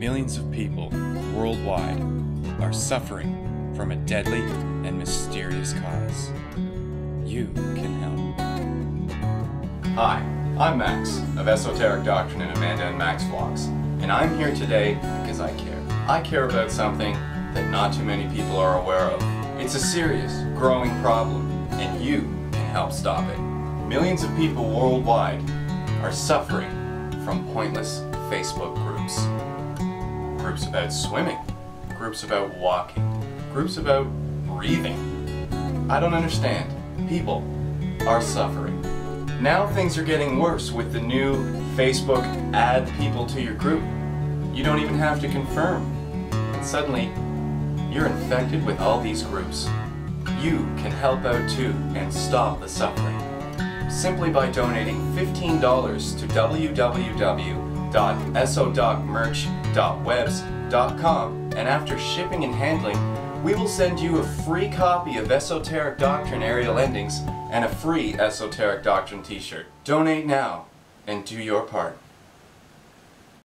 Millions of people worldwide are suffering from a deadly and mysterious cause. You can help. Hi, I'm Max of Esoteric Doctrine and Amanda and Max Vlogs, and I'm here today because I care. I care about something that not too many people are aware of. It's a serious, growing problem, and you can help stop it. Millions of people worldwide are suffering from pointless Facebook groups. Groups about swimming, groups about walking, groups about breathing. I don't understand. People are suffering. Now things are getting worse with the new Facebook add people to your group. You don't even have to confirm. And suddenly, you're infected with all these groups. You can help out too and stop the suffering simply by donating $15 to www.esodocmerch.webs.com and after shipping and handling, we will send you a free copy of Esoteric Doctrine Aerial Endings and a free Esoteric Doctrine t-shirt. Donate now and do your part.